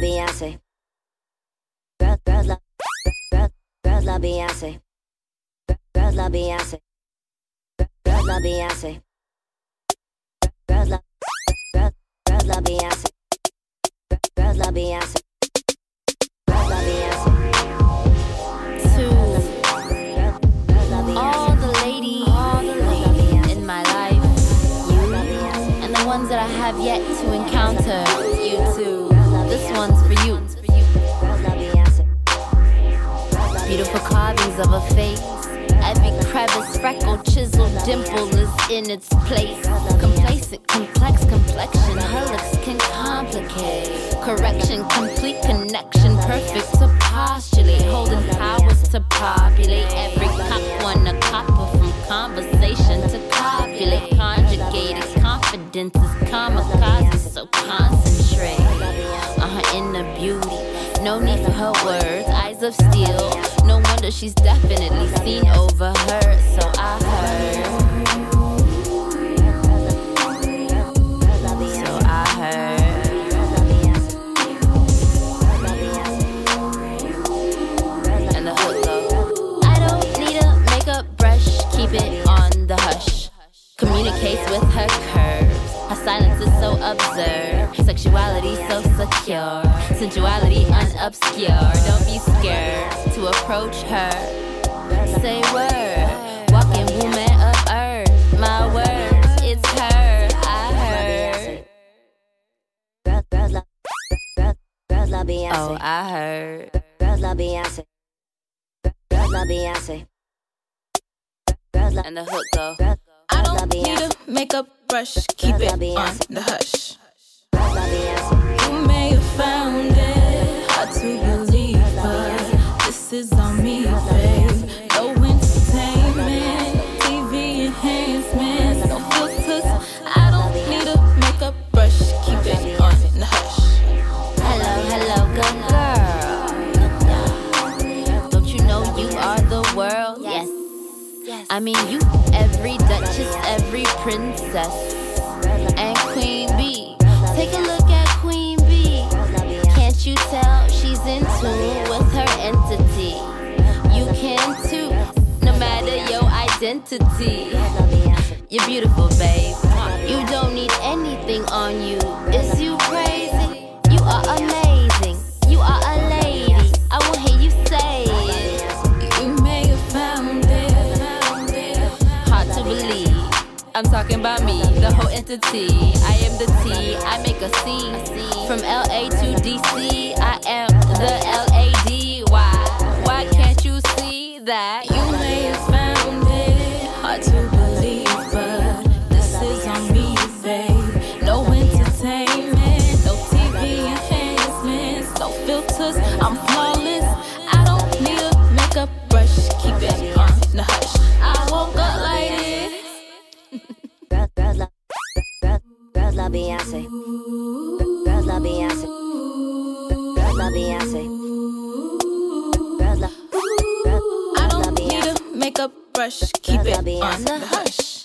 Beyonce. Girls, girls love, girls, girls love Beyonce. Girls love Beyonce. Girls love Beyonce. Girls love, girls, girls love Beyonce. That I have yet to encounter, you too. This one's for you. Beautiful carvings of a face. Every crevice, freckle, chisel, dimple is in its place. Complacent, complex complexion. Looks can complicate. Correction, complete connection. Perfect to postulate. Holding powers to populate. Every cop one a copper from conversation to copulate. Conjugated confidence is so concentrate uh-huh, on her inner beauty. No need for her words, eyes of steel. No wonder she's definitely seen over her. So I heard, so I heard. And the hook go. I don't need a makeup brush, keep it on the hush. Communicates with. Her absurd. Sexuality so secure. Sensuality unobscure. Don't be scared to approach her. Say word. Walking woman of earth. My words, it's her. I heard. Oh, I heard. Girls love Beyonce. Girls love Beyonce. And the hook go. I don't need a makeup brush, keep it on the hush. Is on me, babe. No entertainment, TV enhancements, no filters. I don't need a makeup brush, keep it on the hush. Hello, hello, good girl. Don't you know you are the world? Yes. I mean, you, every duchess, every princess, and Queen Bee. Take a look at Queen Bee. Can't you tell she's in tune with her identity. You're beautiful, babe. You don't need anything on you. Is you crazy? You are amazing. You are a lady. I won't hear you say it. You may have found. Hard to believe. I'm talking about me, the whole entity. I am the T. I make a scene. From LA to DC. I am the LAD. Why? Why can't you see that? You may have found hard to believe, but this is on me, babe. No entertainment, no TV enhancements, no filters. I'm flawless. I don't need a makeup brush, keep it on the hush. I woke up like this. Girls, love Beyonce. Girls love Beyonce. fresh. Keep it on the hush.